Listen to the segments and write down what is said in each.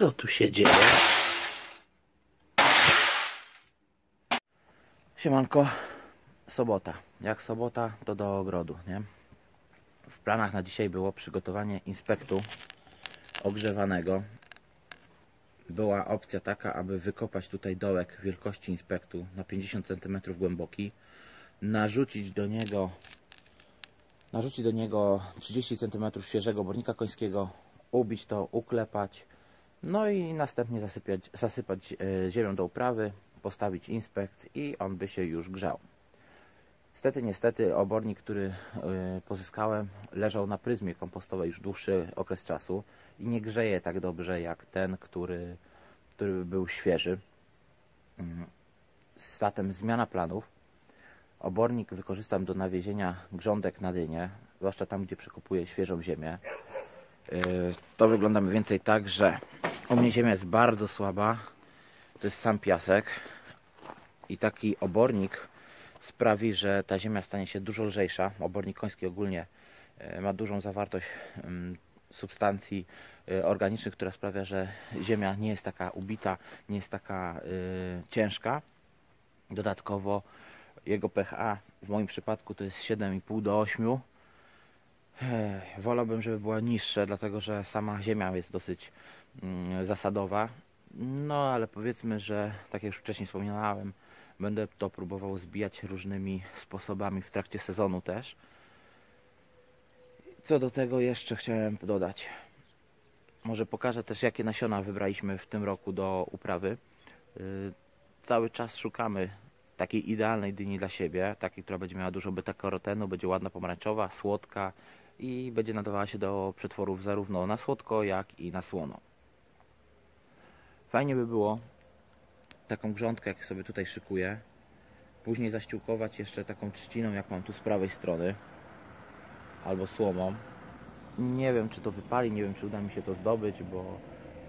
Co tu się dzieje? Siemanko, sobota. Jak sobota, to do ogrodu, nie? W planach na dzisiaj było przygotowanie inspektu ogrzewanego. Była opcja taka, aby wykopać tutaj dołek wielkości inspektu na 50 cm głęboki, narzucić do niego narzucić do niego 30 cm świeżego bornika końskiego, ubić to, uklepać, no i następnie zasypać, zasypać e, ziemią do uprawy, postawić inspekt i on by się już grzał. Niestety, niestety obornik, który e, pozyskałem leżał na pryzmie kompostowej już dłuższy okres czasu i nie grzeje tak dobrze jak ten, który, który był świeży. Mm. Zatem zmiana planów. Obornik wykorzystam do nawiezienia grządek na dynie, zwłaszcza tam, gdzie przekupuję świeżą ziemię. E, to wygląda mniej więcej tak, że u mnie ziemia jest bardzo słaba. To jest sam piasek. I taki obornik sprawi, że ta ziemia stanie się dużo lżejsza. Obornik koński ogólnie e, ma dużą zawartość mm, substancji e, organicznych, która sprawia, że ziemia nie jest taka ubita, nie jest taka ciężka. Dodatkowo jego pH w moim przypadku to jest 7,5 do 8 Wolałbym, żeby była niższe, dlatego że sama ziemia jest dosyć mm, zasadowa. No ale powiedzmy, że tak jak już wcześniej wspominałem, będę to próbował zbijać różnymi sposobami w trakcie sezonu też. Co do tego jeszcze chciałem dodać. Może pokażę też jakie nasiona wybraliśmy w tym roku do uprawy. Yy, cały czas szukamy takiej idealnej dyni dla siebie, takiej, która będzie miała dużo beta-karotenu, będzie ładna pomarańczowa, słodka, i będzie nadawała się do przetworów zarówno na słodko, jak i na słono. Fajnie by było taką grządkę, jak sobie tutaj szykuję, później zaściółkować jeszcze taką trzciną, jak mam tu z prawej strony, albo słomą. Nie wiem, czy to wypali, nie wiem, czy uda mi się to zdobyć, bo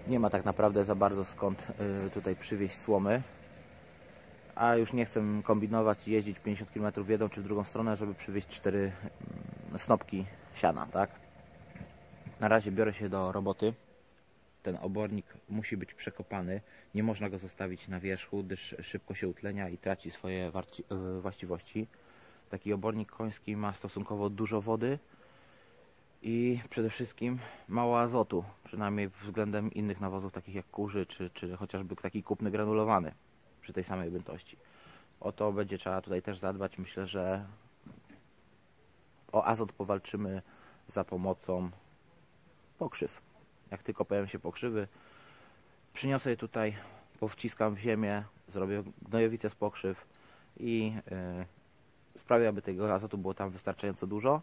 nie ma tak naprawdę za bardzo skąd y, tutaj przywieźć słomy. A już nie chcę kombinować i jeździć 50 km w jedną czy w drugą stronę, żeby przywieźć 4 mm, snopki siana, tak? Na razie biorę się do roboty. Ten obornik musi być przekopany. Nie można go zostawić na wierzchu, gdyż szybko się utlenia i traci swoje e, właściwości. Taki obornik koński ma stosunkowo dużo wody i przede wszystkim mało azotu, przynajmniej względem innych nawozów takich jak kurzy, czy, czy chociażby taki kupny granulowany przy tej samej objętości. O to będzie trzeba tutaj też zadbać. Myślę, że o azot powalczymy za pomocą pokrzyw. Jak tylko pojawią się pokrzywy, przyniosę je tutaj, powciskam w ziemię, zrobię gnojowice z pokrzyw i yy, sprawię, aby tego azotu było tam wystarczająco dużo.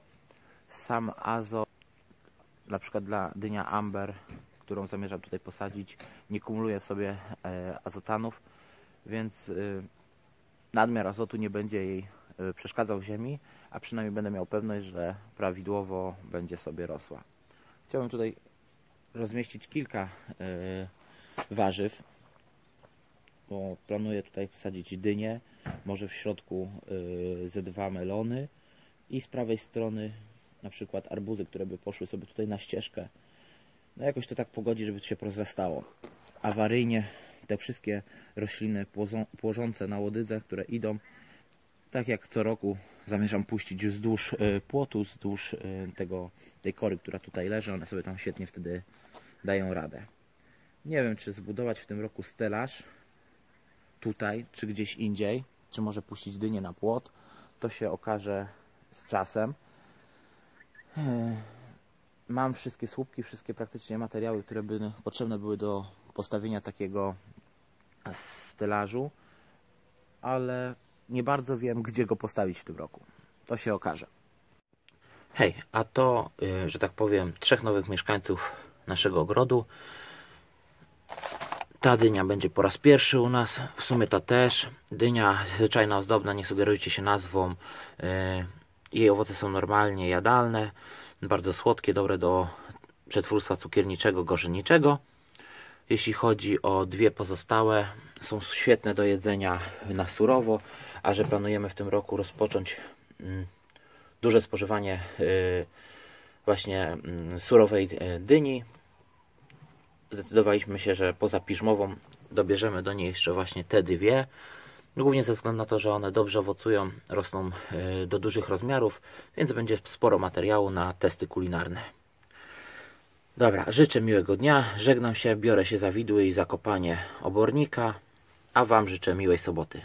Sam azot, na przykład dla dynia Amber, którą zamierzam tutaj posadzić, nie kumuluje w sobie e, azotanów, więc y, nadmiar azotu nie będzie jej y, przeszkadzał ziemi, a przynajmniej będę miał pewność, że prawidłowo będzie sobie rosła. Chciałbym tutaj rozmieścić kilka y, warzyw, bo planuję tutaj posadzić dynię, może w środku ze dwa melony i z prawej strony na przykład arbuzy, które by poszły sobie tutaj na ścieżkę. No jakoś to tak pogodzi, żeby to się porozrastało. Awaryjnie te wszystkie rośliny płożące na łodydze, które idą, tak jak co roku zamierzam puścić wzdłuż e, płotu, wzdłuż e, tego, tej kory, która tutaj leży, one sobie tam świetnie wtedy dają radę. Nie wiem, czy zbudować w tym roku stelaż tutaj, czy gdzieś indziej, czy może puścić dynię na płot. To się okaże z czasem. E, mam wszystkie słupki, wszystkie praktycznie materiały, które by potrzebne były do postawienia takiego stelażu, ale nie bardzo wiem, gdzie go postawić w tym roku. To się okaże. Hej, a to, y, że tak powiem, trzech nowych mieszkańców naszego ogrodu. Ta dynia będzie po raz pierwszy u nas, w sumie ta też. Dynia zwyczajna, ozdobna, nie sugerujcie się nazwą. Y, jej owoce są normalnie jadalne, bardzo słodkie, dobre do przetwórstwa cukierniczego, gorzenniczego. Jeśli chodzi o dwie pozostałe, są świetne do jedzenia na surowo, a że planujemy w tym roku rozpocząć mm, duże spożywanie y, właśnie mm, surowej y, dyni, zdecydowaliśmy się, że poza piżmową dobierzemy do niej jeszcze właśnie te dwie. Głównie ze względu na to, że one dobrze owocują, rosną y, do dużych rozmiarów, więc będzie sporo materiału na testy kulinarne. Dobra, życzę miłego dnia, żegnam się, biorę się za widły i zakopanie obornika, a Wam życzę miłej soboty.